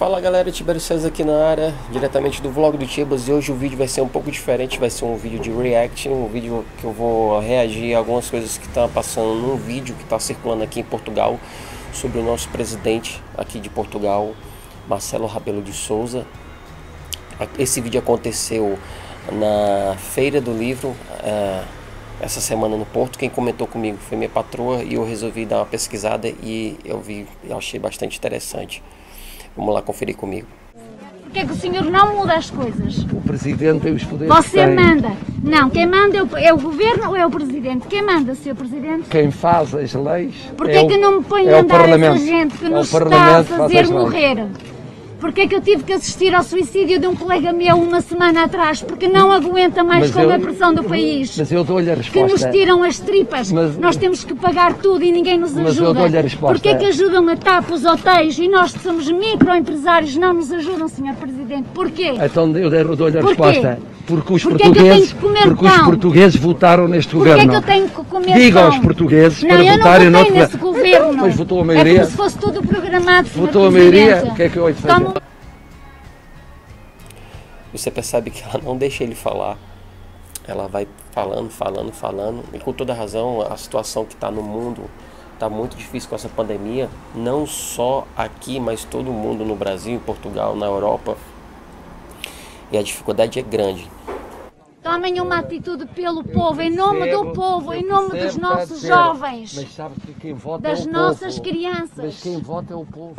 Fala galera, Tibério César aqui na área, diretamente do vlog do Tibas e hoje o vídeo vai ser um pouco diferente, vai ser um vídeo de react, um vídeo que eu vou reagir a algumas coisas que estão tá passando num vídeo que está circulando aqui em Portugal sobre o nosso presidente aqui de Portugal, Marcelo Rabelo de Souza. Esse vídeo aconteceu na Feira do Livro, uh, essa semana no Porto. Quem comentou comigo foi minha patroa e eu resolvi dar uma pesquisada e eu vi, eu achei bastante interessante. Vamos lá conferir comigo. Por que é que o senhor não muda as coisas? O presidente tem os poderes Você manda. Não, quem manda é o, é o, governo ou é o presidente? Quem manda, senhor presidente? Quem faz as leis. Por que é, que não me põe é a andar essa gente que é nos está a fazer morrer? Porque é que eu tive que assistir ao suicídio de um colega meu uma semana atrás? Porque não aguenta mais com a pressão do país. Mas eu dou-lhe a resposta. Que nos tiram as tripas. Mas, Nós temos que pagar tudo e ninguém nos ajuda. Mas eu dou-lhe a resposta. Porque é que ajudam a TAP os hotéis e nós que somos microempresários não nos ajudam, Sr. Presidente? Porquê? Então eu dou-lhe a resposta. Porque os, portugueses, é porque os portugueses votaram neste porque governo. Porquê é que eu tenho que comer Diga aos portugueses não, para votarem no outro nesse governo. Mas votou a maioria. É como se fosse tudo programado, Votou a maioria. O que é que eu hei de fazer? Você percebe que ela não deixa ele falar. Ela vai falando, falando, falando. E com toda razão, a situação que está no mundo está muito difícil com essa pandemia. Não só aqui, mas todo mundo no Brasil, em Portugal, na Europa. E a dificuldade é grande. Tomem uma atitude pelo povo, em nome do povo, em nome dos nossos jovens, das nossas crianças. Mas quem vota é o povo.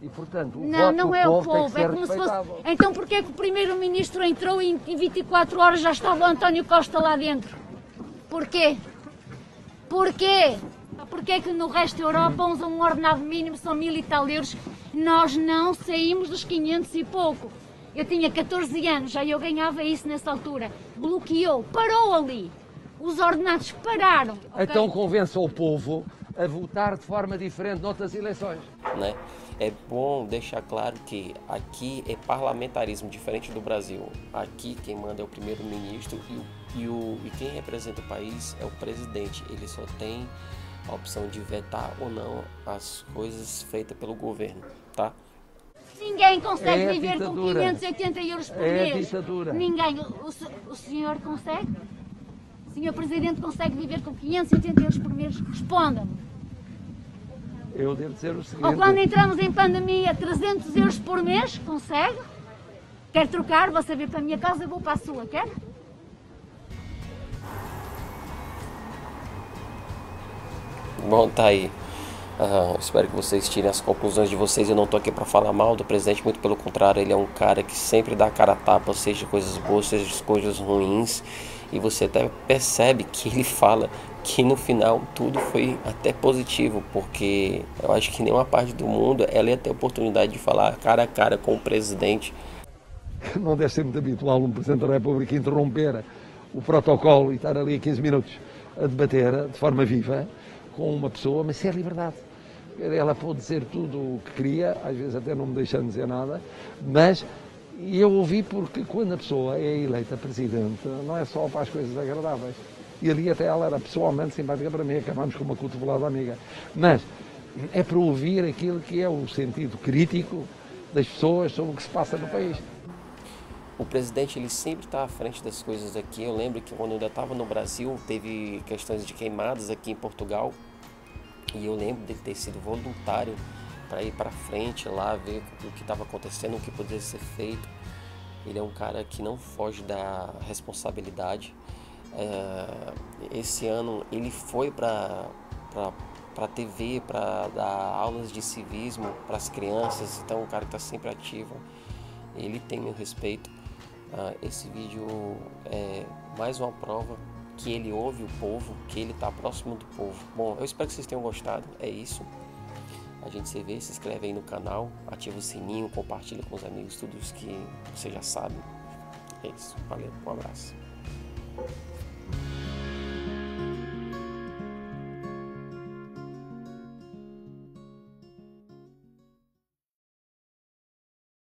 E, portanto, o não, não é o povo, é como se fosse. Então, porquê é que o primeiro-ministro entrou e em 24 horas já estava o António Costa lá dentro? Porquê? Porquê? Porquê é que no resto da Europa usam um ordenado mínimo, são mil e tal euros? Nós não saímos dos 500 e pouco. Eu tinha 14 anos, já eu ganhava isso nessa altura. Bloqueou, parou ali. Os ordenados pararam. Então okay? convença o povo a votar de forma diferente noutras eleições. Né? É bom deixar claro que aqui é parlamentarismo diferente do Brasil. Aqui quem manda é o primeiro-ministro e, e, o, e quem representa o país é o presidente. Ele só tem a opção de vetar ou não as coisas feitas pelo governo, tá? Ninguém consegue é viver com 580 euros por é mês. Ditadura. Ninguém. O, o senhor consegue? O senhor presidente consegue viver com 580 euros por mês? Responda-me eu devo dizer o seguinte... Ou quando entramos em pandemia, 300 euros por mês, consegue? Quer trocar? Você vir para a minha casa, eu vou para a sua, quer? Bom, tá aí. Espero que vocês tirem as conclusões de vocês. Eu não tô aqui para falar mal do presidente, muito pelo contrário, ele é um cara que sempre dá a cara a tapa, seja coisas boas, seja coisas ruins. E você até percebe que ele fala que no final tudo foi até positivo, porque eu acho que nenhuma parte do mundo ela ia ter a oportunidade de falar cara a cara com o presidente. Não deve ser muito habitual um Presidente da República interromper o protocolo e estar ali 15 minutos a debater de forma viva com uma pessoa, mas isso é liberdade. Ela pode dizer tudo o que queria, às vezes até não me deixando dizer nada, mas eu ouvi porque quando a pessoa é eleita presidente, não é só para as coisas agradáveis e ali até ela era pessoalmente simpática para mim, acabámos com uma cotovelada amiga. Mas é para ouvir aquilo que é o sentido crítico das pessoas sobre o que se passa no país. O presidente ele sempre está à frente das coisas aqui. Eu lembro que quando eu ainda estava no Brasil, teve questões de queimadas aqui em Portugal. E eu lembro dele ter sido voluntário para ir para frente lá, ver o que estava acontecendo, o que poderia ser feito. Ele é um cara que não foge da responsabilidade. É, esse ano ele foi para para TV para dar aulas de civismo para as crianças, então o cara está sempre ativo, ele tem meu respeito. Uh, esse vídeo é mais uma prova que ele ouve o povo, que ele está próximo do povo. Bom, eu espero que vocês tenham gostado, é isso. A gente se vê, se inscreve aí no canal, ativa o sininho, compartilha com os amigos tudo isso que você já sabe. É isso, valeu, um abraço.